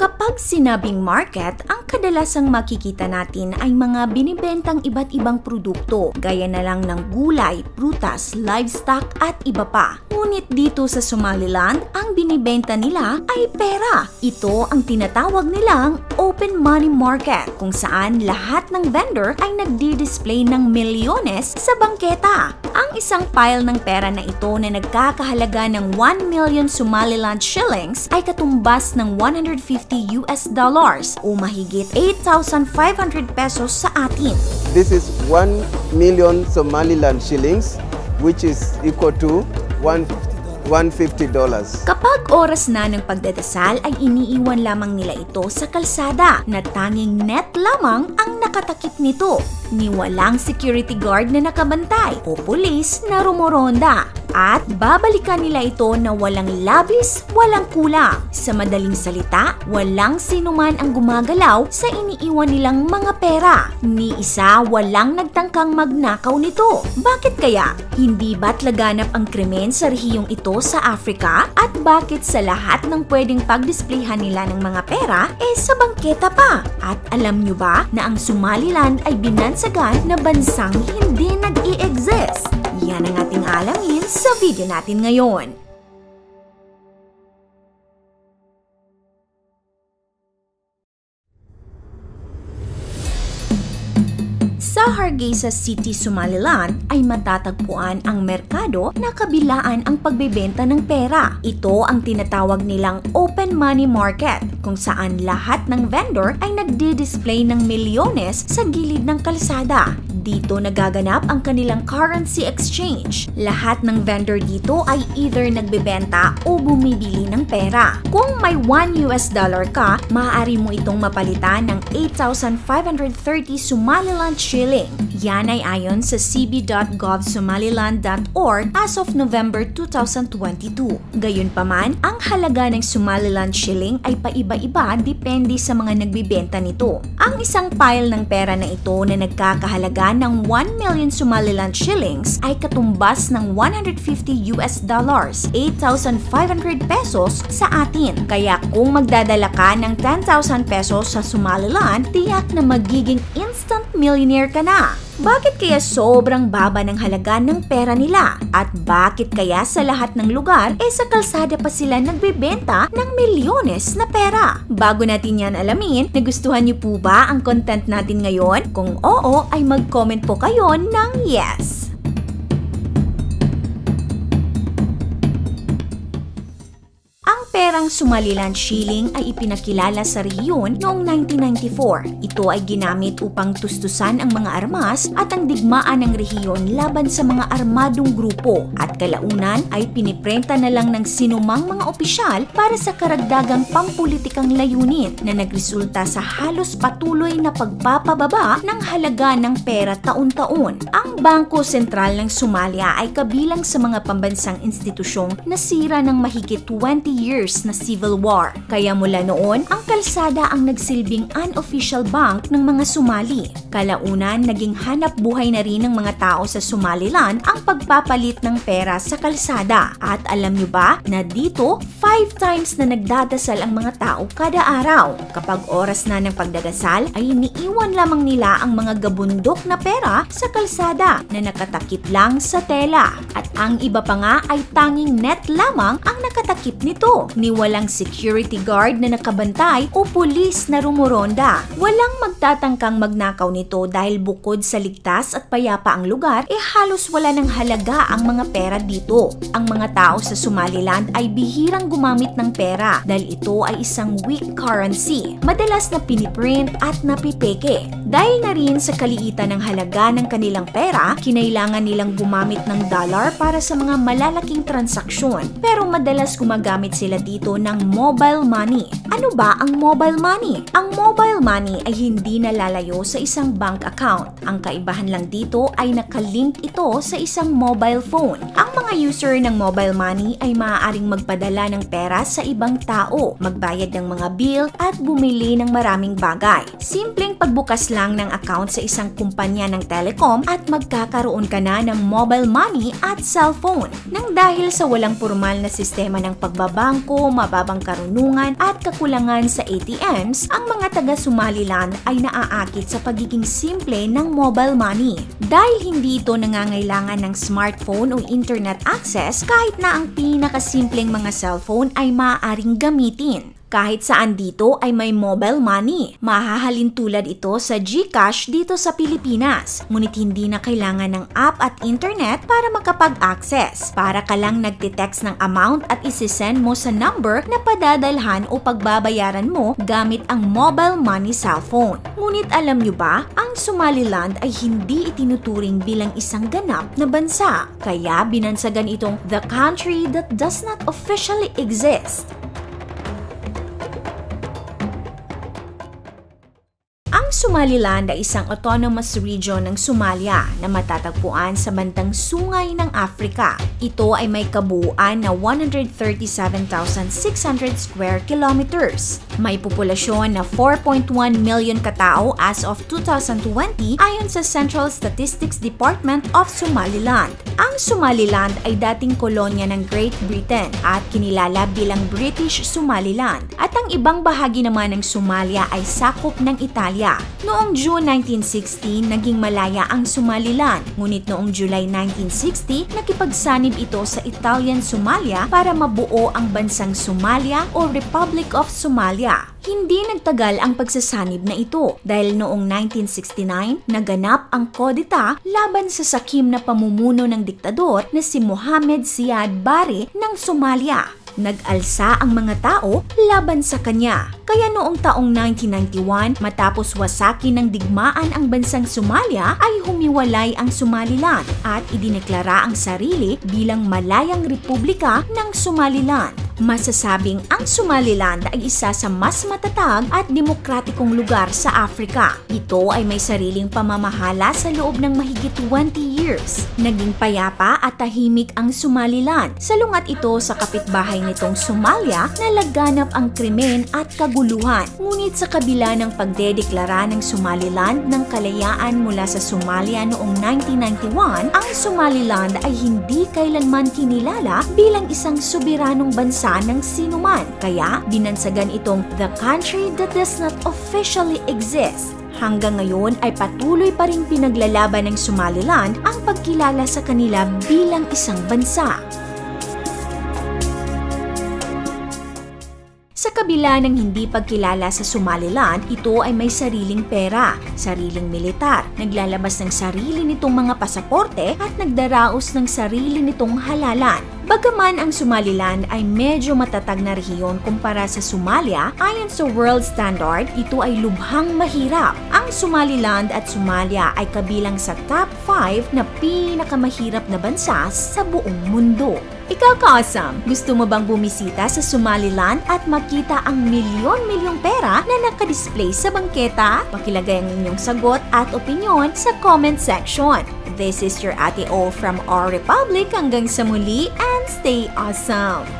Kapag sinabing market, ang kadalasang makikita natin ay mga binibentang iba't ibang produkto, gaya na lang ng gulay, prutas, livestock at iba pa. Ngunit dito sa Somaliland, ang binibenta nila ay pera. Ito ang tinatawag nilang open money market, kung saan lahat ng vendor ay nagdi-display ng milyones sa bangketa. Ang isang pile ng pera na ito na nagkakahalaga ng 1 million Somaliland shillings ay katumbas ng 150 US dollars o mahigit 8,500 pesos sa atin. This is 1 million Somaliland shillings, which is equal to 1 $150. Kapag oras na ng pagdadasal ay iniiwan lamang nila ito sa kalsada na tanging net lamang ang nakatakip nito ni walang security guard na nakabantay o pulis na rumoronda at babalikan nila ito na walang labis, walang kulang. Sa madaling salita, walang sinuman ang gumagalaw sa iniiwan nilang mga pera. Ni isa walang nagtangkang magnakaw nito. Bakit kaya? Hindi ba't laganap ang krimen sa rehiyong ito sa Africa? At bakit sa lahat ng pwedeng pagdisplayhan nila ng mga pera, eh sa bangketa pa? At alam nyo ba na ang Somaliland ay binansagan na bansang hindi nag-i-exist? Yan ang alamin sa video natin ngayon. Sa Hargeisa City, Somaliland ay matatagpuan ang merkado na kabilaan ang pagbebenta ng pera. Ito ang tinatawag nilang open money market kung saan lahat ng vendor ay nagdi-display ng milyones sa gilid ng kalsada. Dito nagaganap ang kanilang currency exchange. Lahat ng vendor dito ay either nagbebenta o bumibili ng pera. Kung may 1 US dollar ka, maaari mo itong mapalitan ng 8,530 Somaliland shilling. Yan ay ayon sa cb.govsomaliland.org as of November 2022. Gayunpaman, ang halaga ng Somaliland shilling ay paiba-iba depende sa mga nagbibenta nito. Ang isang pile ng pera na ito na nagkakahalaga ng 1 million Somaliland shillings ay katumbas ng 150 US dollars, 8,500 pesos sa atin. Kaya kung magdadala ka ng 10,000 pesos sa Somaliland, tiyak na magiging instant millionaire ka na. Bakit kaya sobrang baba ng halaga ng pera nila? At bakit kaya sa lahat ng lugar, eh sa kalsada pa sila nagbebenta ng milyones na pera? Bago natin yan alamin, nagustuhan niyo po ba ang content natin ngayon? Kung oo, ay mag-comment po kayo ng yes. Perang Somaliland shilling ay ipinakilala sa rehiyon noong 1994. Ito ay ginamit upang tustusan ang mga armas at ang digmaan ng rehiyon laban sa mga armadong grupo at kalaunan ay piniprenta na lang ng sinumang mga opisyal para sa karagdagang pampulitikang layunin na nagresulta sa halos patuloy na pagpapababa ng halaga ng pera taon-taon. Ang Bangko Sentral ng Somalia ay kabilang sa mga pambansang institusyong nasira ng mahigit 20 years years na civil war. Kaya mula noon, ang kalsada ang nagsilbing unofficial bank ng mga Somali. Kalaunan, naging hanap buhay na rin ng mga tao sa Somaliland ang pagpapalit ng pera sa kalsada. At alam nyo ba na dito, 5 times na nagdadasal ang mga tao kada araw. Kapag oras na ng pagdadasal, ay iniiwan lamang nila ang mga gabundok na pera sa kalsada na nakatakip lang sa tela. At ang iba pa nga ay tanging net lamang ang nakatakip nito ni walang security guard na nakabantay o pulis na rumuronda. Walang magtatangkang magnakaw nito dahil bukod sa ligtas at payapa ang lugar, eh halos wala ng halaga ang mga pera dito. Ang mga tao sa Somaliland ay bihirang gumamit ng pera dahil ito ay isang weak currency. Madalas na piniprint at napipeke. Dahil na rin sa kaliitan ng halaga ng kanilang pera, kinailangan nilang gumamit ng dollar para sa mga malalaking transaksyon. Pero madalas gumagamit sila dito ng mobile money. Ano ba ang mobile money? Ang mobile money ay hindi nalalayo sa isang bank account. Ang kaibahan lang dito ay nakalink ito sa isang mobile phone. Ang mga user ng mobile money ay maaaring magpadala ng pera sa ibang tao, magbayad ng mga bill at bumili ng maraming bagay. Simpleng pagbukas lang ng account sa isang kumpanya ng telecom at magkakaroon ka na ng mobile money at sa cellphone nang dahil sa walang formal na sistema ng pagbabangko, mababang karunungan at kakulangan sa ATMs, ang mga taga Somaliland ay naaakit sa pagiging simple ng mobile money. Dahil hindi ito nangangailangan ng smartphone o internet access kahit na ang pinakasimpleng mga cellphone ay maaaring gamitin. Kahit saan dito ay may mobile money. Mahahalin tulad ito sa GCash dito sa Pilipinas. Ngunit hindi na kailangan ng app at internet para makapag-access. Para ka lang nagtitext ng amount at isisend mo sa number na padadalhan o pagbabayaran mo gamit ang mobile money cellphone. Ngunit alam nyo ba, ang Somaliland ay hindi itinuturing bilang isang ganap na bansa. Kaya binansagan itong the country that does not officially exist. Somaliland ay isang autonomous region ng Somalia na matatagpuan sa bandang sungay ng Afrika. Ito ay may kabuuan na 137,600 square kilometers. May populasyon na 4.1 million katao as of 2020 ayon sa Central Statistics Department of Somaliland. Ang Somaliland ay dating kolonya ng Great Britain at kinilala bilang British Somaliland at ang ibang bahagi naman ng Somalia ay sakop ng Italia. Noong June 1960, naging malaya ang Somaliland, ngunit noong July 1960, nakipagsanib ito sa Italian Somalia para mabuo ang bansang Somalia o Republic of Somalia. Hindi nagtagal ang pagsasanib na ito dahil noong 1969 naganap ang kodita laban sa sakim na pamumuno ng diktador na si Mohamed Siad Barre ng Somalia. Nag-alsa ang mga tao laban sa kanya. Kaya noong taong 1991, matapos wasakin ng digmaan ang bansang Somalia, ay humiwalay ang Somaliland at idineklara ang sarili bilang Malayang Republika ng Somaliland. Masasabing ang Somaliland ay isa sa mas matatag at demokratikong lugar sa Afrika. Ito ay may sariling pamamahala sa loob ng mahigit 20 years. Naging payapa at tahimik ang Somaliland. Salungat ito sa kapitbahay nitong Somalia na laganap ang krimen at kaguluhan. Ngunit sa kabila ng pagdedeklara ng Somaliland ng kalayaan mula sa Somalia noong 1991, ang Somaliland ay hindi kailanman kinilala bilang isang soberanong bansa ng sinuman. Kaya binansagan itong the country that does not officially exist. Hanggang ngayon ay patuloy pa rin pinaglalaban ng Somaliland ang pagkilala sa kanila bilang isang bansa. Sa kabila ng hindi pagkilala sa Somaliland, ito ay may sariling pera, sariling militar, naglalabas ng sarili nitong mga pasaporte at nagdaraos ng sarili nitong halalan. Bagaman ang Somaliland ay medyo matatag na rehiyon kumpara sa Somalia, ayon sa world standard, ito ay lubhang mahirap. Ang Somaliland at Somalia ay kabilang sa top 5 na pinakamahirap na bansa sa buong mundo. Ikaw ka-awesome! Gusto mo bang bumisita sa Somaliland at makita ang milyon-milyong pera na nakadisplay sa bangketa? Pakilagay ang inyong sagot at opinion sa comment section. This is your Ate O from Our Republic. Hanggang sa muli and Wednesday awesome.